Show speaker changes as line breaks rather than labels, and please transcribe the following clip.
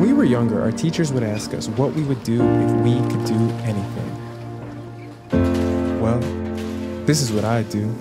When we were younger, our teachers would ask us what we would do if we could do anything. Well, this is what I'd do.